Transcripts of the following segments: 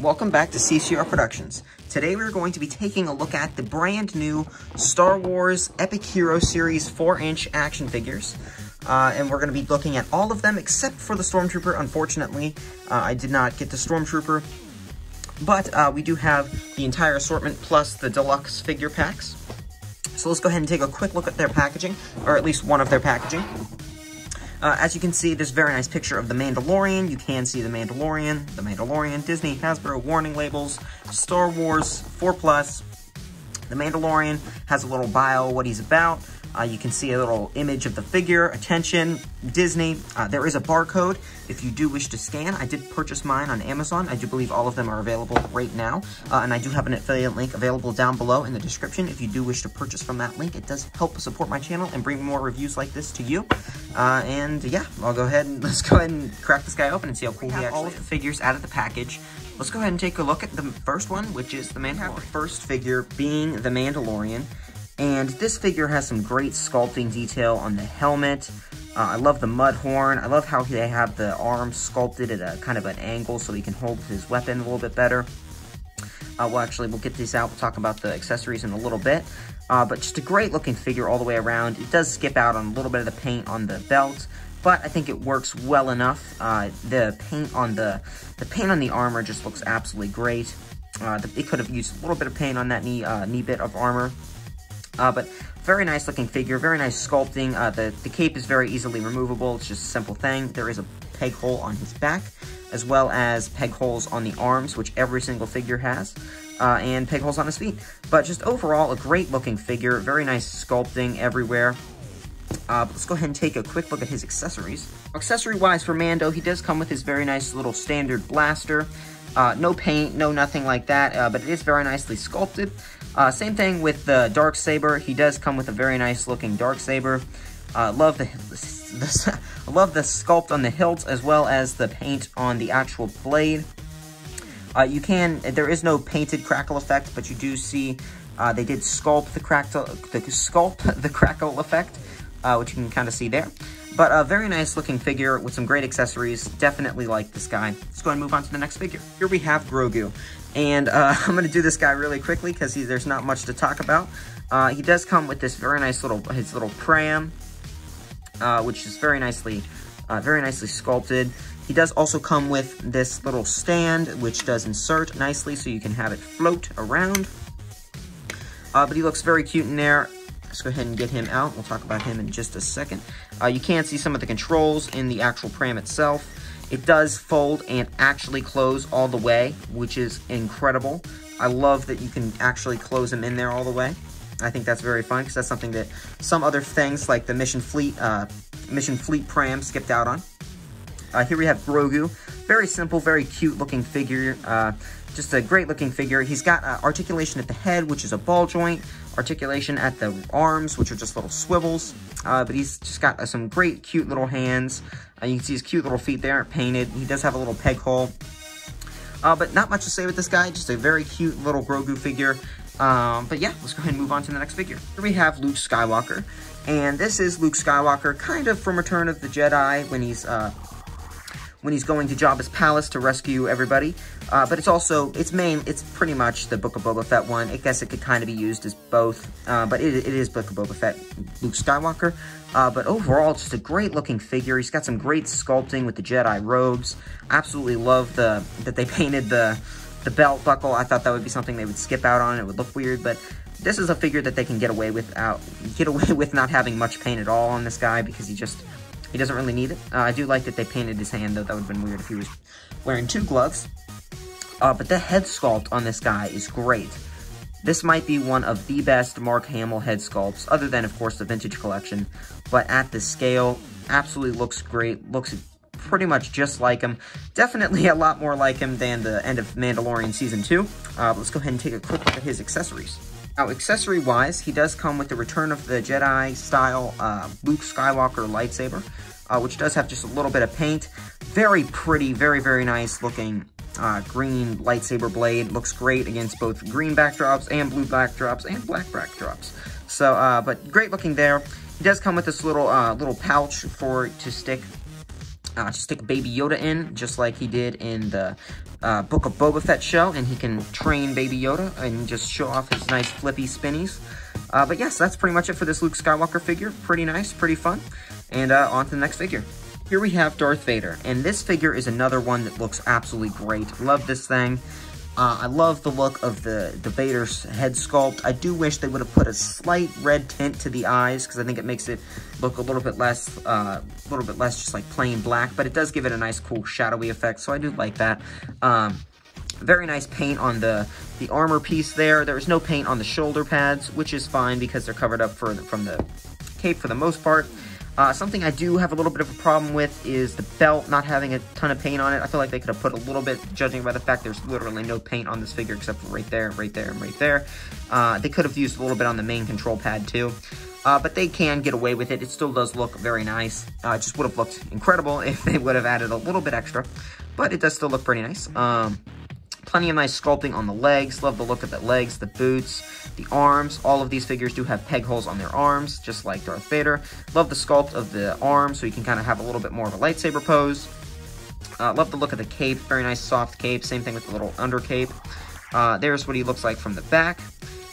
Welcome back to CCR Productions. Today we're going to be taking a look at the brand new Star Wars Epic Hero Series 4-inch action figures. Uh, and we're going to be looking at all of them except for the Stormtrooper. Unfortunately, uh, I did not get the Stormtrooper. But uh, we do have the entire assortment plus the deluxe figure packs. So let's go ahead and take a quick look at their packaging, or at least one of their packaging. Uh, as you can see, there's a very nice picture of the Mandalorian. You can see the Mandalorian, the Mandalorian, Disney, Hasbro, warning labels, Star Wars, 4 Plus. The Mandalorian has a little bio, what he's about. Uh, you can see a little image of the figure, attention, Disney. Uh, there is a barcode if you do wish to scan. I did purchase mine on Amazon. I do believe all of them are available right now. Uh, and I do have an affiliate link available down below in the description. If you do wish to purchase from that link, it does help support my channel and bring more reviews like this to you. Uh, and yeah, I'll go ahead and let's go ahead and crack this guy open and see how cool he actually all of the figures out of the package. Let's go ahead and take a look at the first one, which is the Mandalorian. The first figure being the Mandalorian. And this figure has some great sculpting detail on the helmet. Uh, I love the mud horn. I love how they have the arm sculpted at a kind of an angle so he can hold his weapon a little bit better. Uh, well, actually, we'll get these out. We'll talk about the accessories in a little bit. Uh, but just a great looking figure all the way around. It does skip out on a little bit of the paint on the belt, but I think it works well enough. Uh, the paint on the the paint on the armor just looks absolutely great. Uh, it could have used a little bit of paint on that knee uh, knee bit of armor. Uh, but very nice looking figure, very nice sculpting. Uh, the, the cape is very easily removable. It's just a simple thing. There is a peg hole on his back, as well as peg holes on the arms, which every single figure has, uh, and peg holes on his feet. But just overall, a great looking figure, very nice sculpting everywhere. Uh, let's go ahead and take a quick look at his accessories. Accessory-wise for Mando, he does come with his very nice little standard blaster. Uh, no paint, no nothing like that, uh, but it is very nicely sculpted. Uh, same thing with the Dark Saber. He does come with a very nice looking Dark Saber. Uh, love the, the love the sculpt on the hilt as well as the paint on the actual blade. Uh, you can there is no painted crackle effect, but you do see uh, they did sculpt the crackle the sculpt the crackle effect, uh, which you can kind of see there. But a very nice looking figure with some great accessories. Definitely like this guy. Let's go and move on to the next figure. Here we have Grogu. And uh, I'm going to do this guy really quickly because there's not much to talk about. Uh, he does come with this very nice little, his little pram, uh, which is very nicely, uh, very nicely sculpted. He does also come with this little stand, which does insert nicely so you can have it float around. Uh, but he looks very cute in there. Let's go ahead and get him out. We'll talk about him in just a second. Uh, you can see some of the controls in the actual pram itself. It does fold and actually close all the way, which is incredible. I love that you can actually close them in there all the way. I think that's very fun because that's something that some other things like the Mission Fleet, uh, Mission Fleet Pram skipped out on. Uh, here we have Grogu. Very simple, very cute looking figure. Uh, just a great looking figure. He's got uh, articulation at the head, which is a ball joint. Articulation at the arms, which are just little swivels. Uh, but he's just got uh, some great, cute little hands. Uh, you can see his cute little feet there, painted. He does have a little peg hole. Uh, but not much to say with this guy, just a very cute little Grogu figure. Um, but yeah, let's go ahead and move on to the next figure. Here we have Luke Skywalker. And this is Luke Skywalker, kind of from Return of the Jedi, when he's uh, when he's going to Jabba's palace to rescue everybody. Uh, but it's also, it's main, it's pretty much the Book of Boba Fett one. I guess it could kind of be used as both, uh, but it, it is Book of Boba Fett, Luke Skywalker. Uh, but overall, just a great looking figure. He's got some great sculpting with the Jedi robes. Absolutely love the that they painted the the belt buckle. I thought that would be something they would skip out on. It would look weird, but this is a figure that they can get away without get away with not having much paint at all on this guy because he just he doesn't really need it. Uh, I do like that they painted his hand, though. That would have been weird if he was wearing two gloves. Uh, but the head sculpt on this guy is great. This might be one of the best Mark Hamill head sculpts, other than, of course, the Vintage Collection. But at the scale, absolutely looks great. Looks pretty much just like him. Definitely a lot more like him than the end of Mandalorian Season 2. Uh, let's go ahead and take a quick look at his accessories. Now, accessory-wise, he does come with the Return of the Jedi-style uh, Luke Skywalker lightsaber, uh, which does have just a little bit of paint. Very pretty, very, very nice looking uh, green lightsaber blade. Looks great against both green backdrops and blue backdrops and black backdrops. So, uh, but great looking there. He does come with this little uh, little pouch for to stick uh, to stick Baby Yoda in, just like he did in the uh, Book of Boba Fett show, and he can train Baby Yoda and just show off his nice flippy spinnies. Uh, but yes, that's pretty much it for this Luke Skywalker figure. Pretty nice, pretty fun. And uh, on to the next figure. Here we have Darth Vader, and this figure is another one that looks absolutely great. Love this thing. Uh, I love the look of the, Vader's head sculpt. I do wish they would have put a slight red tint to the eyes because I think it makes it look a little bit less, uh, a little bit less just like plain black, but it does give it a nice cool shadowy effect, so I do like that. Um, very nice paint on the, the armor piece there. There is no paint on the shoulder pads, which is fine because they're covered up for, from the cape for the most part. Uh, something I do have a little bit of a problem with is the belt not having a ton of paint on it. I feel like they could have put a little bit, judging by the fact there's literally no paint on this figure except for right there, right there, and right there. Uh, they could have used a little bit on the main control pad too. Uh, but they can get away with it. It still does look very nice. Uh, it just would have looked incredible if they would have added a little bit extra. But it does still look pretty nice. Um, Plenty of nice sculpting on the legs. Love the look of the legs, the boots, the arms. All of these figures do have peg holes on their arms, just like Darth Vader. Love the sculpt of the arms, so you can kind of have a little bit more of a lightsaber pose. Uh, love the look of the cape. Very nice soft cape. Same thing with the little under cape. Uh, there's what he looks like from the back.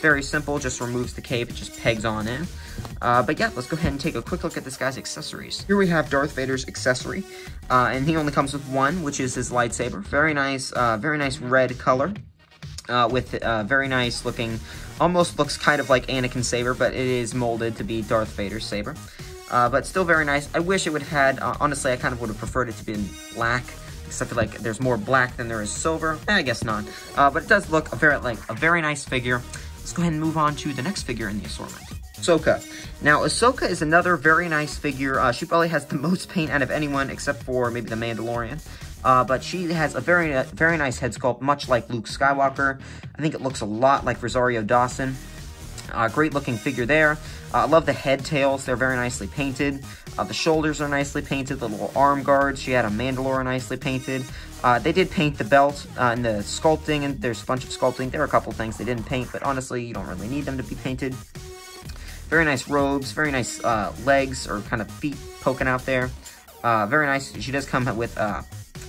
Very simple, just removes the cape, it just pegs on in. Uh, but yeah, let's go ahead and take a quick look at this guy's accessories. Here we have Darth Vader's accessory, uh, and he only comes with one, which is his lightsaber. Very nice, uh, very nice red color. Uh, with uh, very nice looking, almost looks kind of like Anakin's saber, but it is molded to be Darth Vader's saber. Uh, but still very nice. I wish it would have had, honestly, I kind of would have preferred it to be in black, because I feel like there's more black than there is silver. Eh, I guess not. but it does look a very, like, a very nice figure. Let's go ahead and move on to the next figure in the assortment. Ahsoka. Now, Ahsoka is another very nice figure. Uh, she probably has the most paint out of anyone except for maybe the Mandalorian. Uh, but she has a very, uh, very nice head sculpt, much like Luke Skywalker. I think it looks a lot like Rosario Dawson. Uh, great looking figure there. Uh, I love the head tails. They're very nicely painted. Uh, the shoulders are nicely painted. The little arm guards. She had a Mandalore nicely painted. Uh, they did paint the belt and the sculpting, and there's a bunch of sculpting. There are a couple things they didn't paint, but honestly, you don't really need them to be painted. Very nice robes, very nice uh, legs or kind of feet poking out there. Uh, very nice. She does come with uh,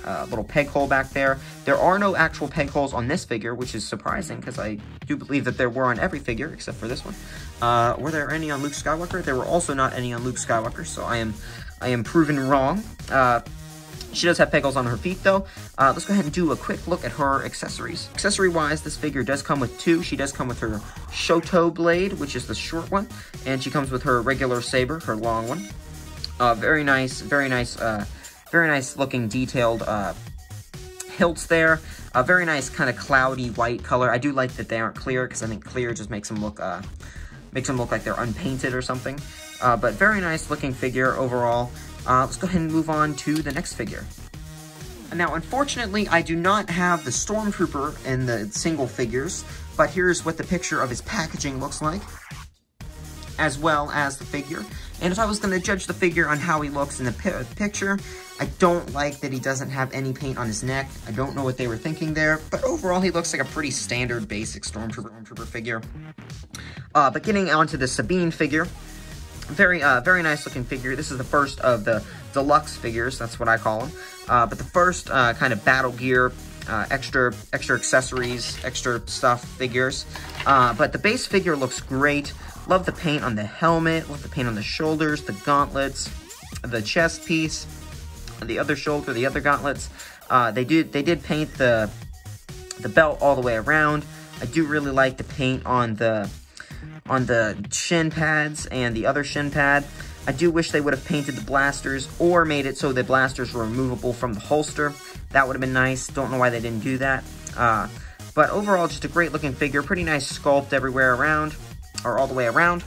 a little peg hole back there. There are no actual peg holes on this figure, which is surprising because I do believe that there were on every figure except for this one. Uh, were there any on Luke Skywalker? There were also not any on Luke Skywalker, so I am I am proven wrong. She does have pegals on her feet, though. Uh, let's go ahead and do a quick look at her accessories. Accessory-wise, this figure does come with two. She does come with her Shoto blade, which is the short one, and she comes with her regular saber, her long one. Uh, very nice, very nice, uh, very nice looking detailed uh, hilts there. A very nice kind of cloudy white color. I do like that they aren't clear because I think clear just makes them look uh, makes them look like they're unpainted or something. Uh, but very nice looking figure overall. Uh, let's go ahead and move on to the next figure. Now, unfortunately, I do not have the Stormtrooper in the single figures, but here's what the picture of his packaging looks like, as well as the figure. And if I was going to judge the figure on how he looks in the pi picture, I don't like that he doesn't have any paint on his neck. I don't know what they were thinking there, but overall he looks like a pretty standard basic Stormtrooper, Stormtrooper figure. Uh, but getting onto the Sabine figure, very, uh, very nice looking figure. This is the first of the deluxe figures. That's what I call them. Uh, but the first uh, kind of battle gear, uh, extra, extra accessories, extra stuff figures. Uh, but the base figure looks great. Love the paint on the helmet. Love the paint on the shoulders, the gauntlets, the chest piece, the other shoulder, the other gauntlets. Uh, they did, they did paint the, the belt all the way around. I do really like the paint on the on the shin pads and the other shin pad. I do wish they would have painted the blasters or made it so the blasters were removable from the holster. That would have been nice. Don't know why they didn't do that. Uh, but overall, just a great looking figure. Pretty nice sculpt everywhere around, or all the way around.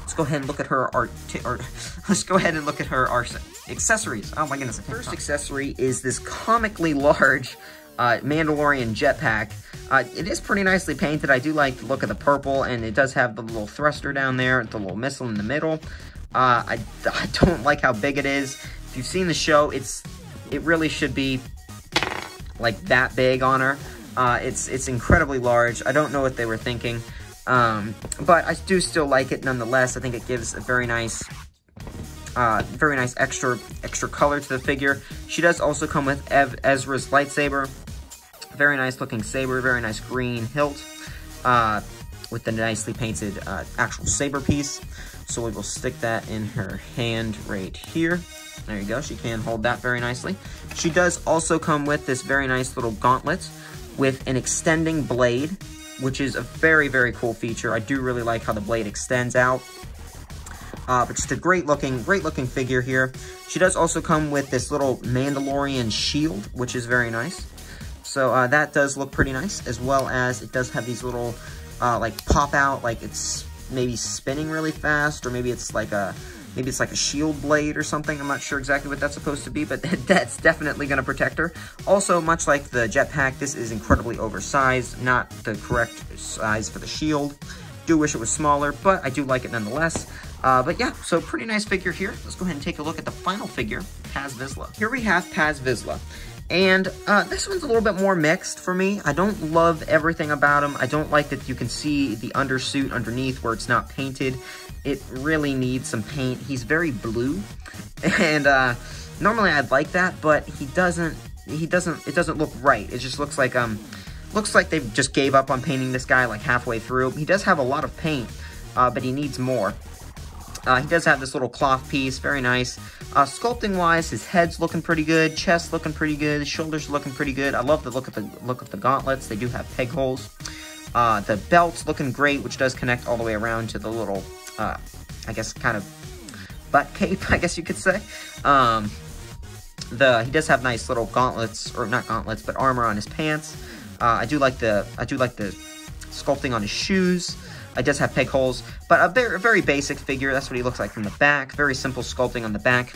Let's go ahead and look at her art, or let's go ahead and look at her art accessories. Oh my goodness. First accessory is this comically large uh, Mandalorian jetpack. Uh, it is pretty nicely painted. I do like the look of the purple, and it does have the little thruster down there, the little missile in the middle. Uh, I, I don't like how big it is. If you've seen the show, it's it really should be like that big on her. Uh, it's it's incredibly large. I don't know what they were thinking, um, but I do still like it nonetheless. I think it gives a very nice uh, very nice extra extra color to the figure. She does also come with Ev Ezra's lightsaber. Very nice looking saber, very nice green hilt uh, with the nicely painted uh, actual saber piece. So we will stick that in her hand right here. There you go, she can hold that very nicely. She does also come with this very nice little gauntlet with an extending blade, which is a very, very cool feature. I do really like how the blade extends out. Uh, but just a great looking, great looking figure here. She does also come with this little Mandalorian shield, which is very nice. So uh, that does look pretty nice, as well as it does have these little, uh, like, pop out, like it's maybe spinning really fast, or maybe it's like a, maybe it's like a shield blade or something. I'm not sure exactly what that's supposed to be, but that's definitely going to protect her. Also, much like the jetpack, this is incredibly oversized, not the correct size for the shield. Do wish it was smaller, but I do like it nonetheless. Uh, but yeah, so pretty nice figure here. Let's go ahead and take a look at the final figure, Paz Vizsla. Here we have Paz Vizsla. And uh, this one's a little bit more mixed for me. I don't love everything about him. I don't like that you can see the undersuit underneath where it's not painted. It really needs some paint. He's very blue. And uh, normally I'd like that, but he doesn't, he doesn't, it doesn't look right. It just looks like, um, looks like they just gave up on painting this guy like halfway through. He does have a lot of paint, uh, but he needs more. Uh, he does have this little cloth piece, very nice. Uh, Sculpting-wise, his head's looking pretty good, chest looking pretty good, shoulders looking pretty good. I love the look of the look of the gauntlets. They do have peg holes. Uh, the belt's looking great, which does connect all the way around to the little, uh, I guess, kind of butt cape, I guess you could say. Um, the he does have nice little gauntlets, or not gauntlets, but armor on his pants. Uh, I do like the I do like the sculpting on his shoes. It does have peg holes, but a very, very basic figure. That's what he looks like from the back. Very simple sculpting on the back.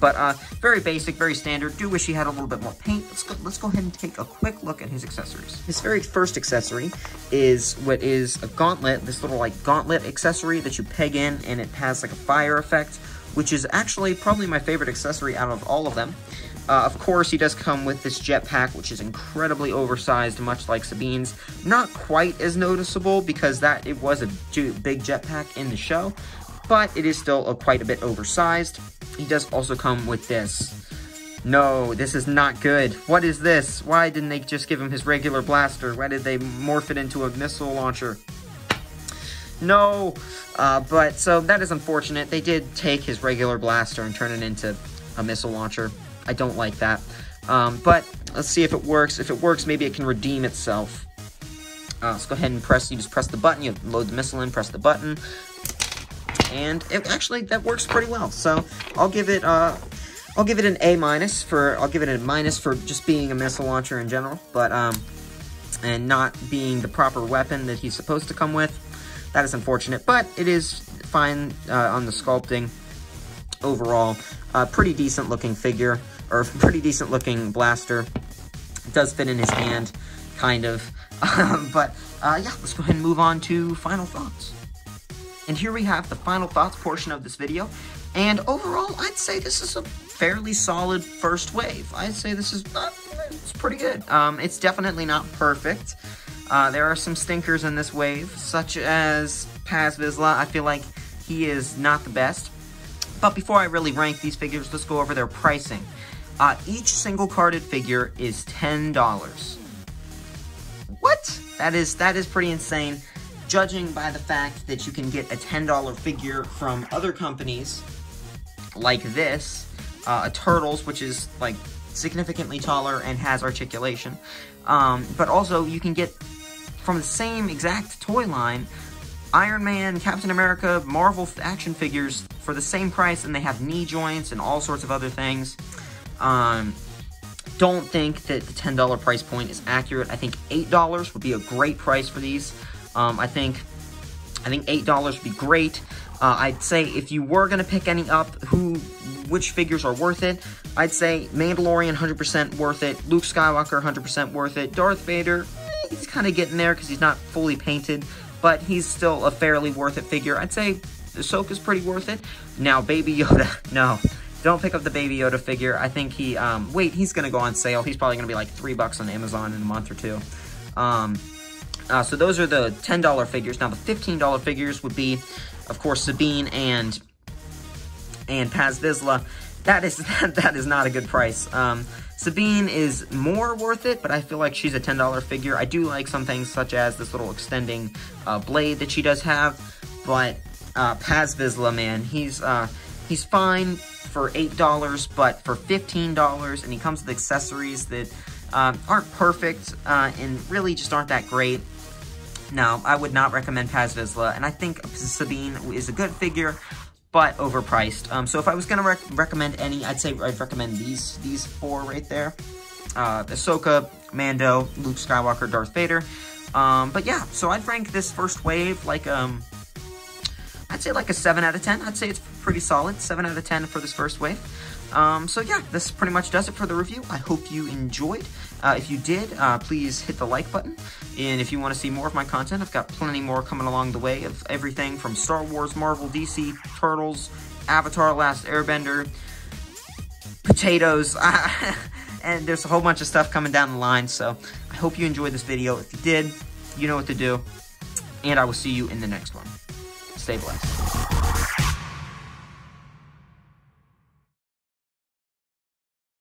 But uh, very basic, very standard. Do wish he had a little bit more paint. Let's go, let's go ahead and take a quick look at his accessories. His very first accessory is what is a gauntlet, this little like gauntlet accessory that you peg in and it has like a fire effect, which is actually probably my favorite accessory out of all of them. Uh, of course, he does come with this jetpack, which is incredibly oversized, much like Sabine's. Not quite as noticeable because that it was a big jetpack in the show, but it is still a, quite a bit oversized. He does also come with this. No, this is not good. What is this? Why didn't they just give him his regular blaster? Why did they morph it into a missile launcher? No, uh, but so that is unfortunate. They did take his regular blaster and turn it into a missile launcher. I don't like that. Um, but let's see if it works. If it works, maybe it can redeem itself. Uh, let's go ahead and press, you just press the button, you load the missile in, press the button, and it actually, that works pretty well. So, I'll give it, uh, I'll give it an A minus for, I'll give it a minus for just being a missile launcher in general, but, um, and not being the proper weapon that he's supposed to come with. That is unfortunate, but it is fine uh, on the sculpting overall. Uh, pretty decent looking figure or pretty decent looking blaster. It does fit in his hand, kind of. But uh, yeah, let's go ahead and move on to final thoughts. And here we have the final thoughts portion of this video. And overall, I'd say this is a fairly solid first wave. I'd say this is uh, it's pretty good. Um, it's definitely not perfect. Uh, there are some stinkers in this wave, such as Paz Vizsla. I feel like he is not the best. But before I really rank these figures, let's go over their pricing. Uh, each single carded figure is $10. What? That is, that is pretty insane, judging by the fact that you can get a $10 figure from other companies, like this, uh, a Turtles, which is, like, significantly taller and has articulation. Um, but also, you can get, from the same exact toy line, Iron Man, Captain America, Marvel action figures for the same price, and they have knee joints and all sorts of other things. Um, don't think that the $10 price point is accurate. I think $8 would be a great price for these. Um, I think I think $8 would be great. Uh, I'd say if you were going to pick any up, who, which figures are worth it, I'd say Mandalorian 100% worth it, Luke Skywalker 100% worth it, Darth Vader, he's kind of getting there because he's not fully painted, but he's still a fairly worth it figure. I'd say the Ahsoka's pretty worth it. Now, Baby Yoda, no. Don't pick up the Baby Yoda figure. I think he, um, wait, he's going to go on sale. He's probably going to be like three bucks on Amazon in a month or two. Um, uh, so those are the $10 figures. Now, the $15 figures would be, of course, Sabine and, and Paz Vizsla. That is, that, that is not a good price. Um, Sabine is more worth it, but I feel like she's a $10 figure. I do like some things such as this little extending uh, blade that she does have, but uh, Paz man, he's uh, he's fine for $8, but for $15, and he comes with accessories that um, aren't perfect uh, and really just aren't that great. No, I would not recommend Paz Vizsla, and I think Sabine is a good figure, but overpriced. Um, so if I was going to rec recommend any, I'd say I'd recommend these these four right there. Uh, Ahsoka, Mando, Luke Skywalker, Darth Vader. Um, but yeah, so I'd rank this first wave like, um, I'd say like a 7 out of 10. I'd say it's pretty solid, 7 out of 10 for this first wave. Um, so yeah, this pretty much does it for the review. I hope you enjoyed. Uh, if you did, uh, please hit the like button. And if you want to see more of my content, I've got plenty more coming along the way of everything from Star Wars, Marvel, DC, Turtles, Avatar, Last Airbender, potatoes, and there's a whole bunch of stuff coming down the line. So I hope you enjoyed this video. If you did, you know what to do. And I will see you in the next one. Stay blessed.